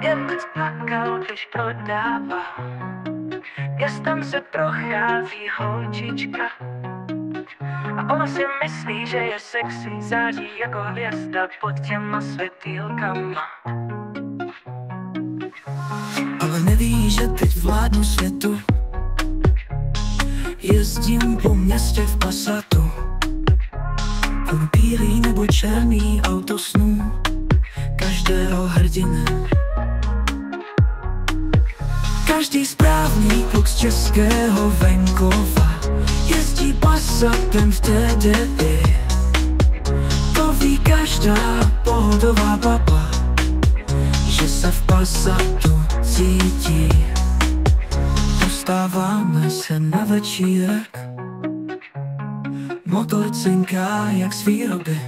Jen plakal, když prodává. Městem se prochází holčička. A ona si myslí, že je sexy, září jako hvězda pod těma světýlkama. Ale neví, že teď vládnu světu Jezdím po městě v Passatu Bílý nebo černý auto snů Každého hrdiny. Každý správný kluk z českého venkova Jezdí Passatem v TDI To ví každá pohodová baba Že se v Passatu cítí. Dostáváme se na večírek Motor cinká jak z výroby.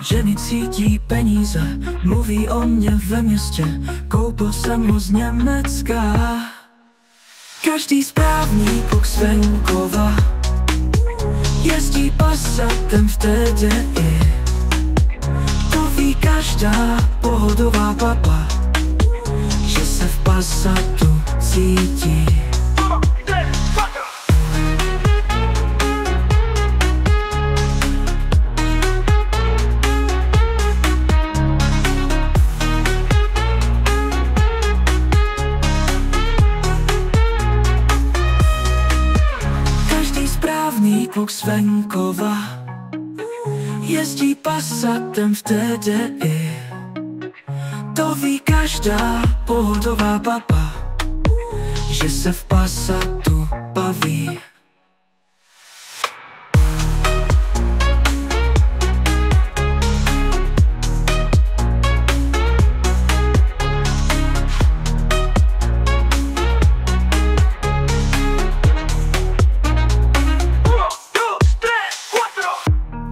Ženy cítí peníze, mluví o mě ve městě Koupil jsem ho z Německa. Každý správný kluk z venkova Jezdí Passatem v TDI To ví každá pohodová baba Že se v Passatu cítí kluk z venkova Jezdí Passatem v TDI To ví každá pohodová baba Že se v Passatu baví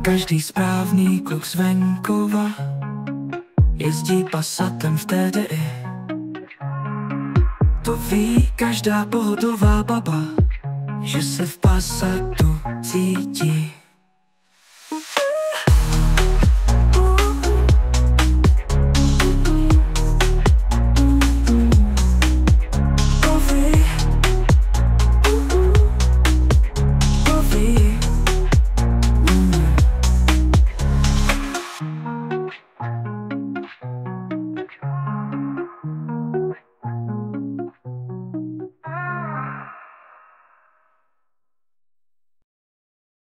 Každý správný kluk z venkova Jezdí Passatem v TDI To ví každá pohodová baba Že se v Passatu cítí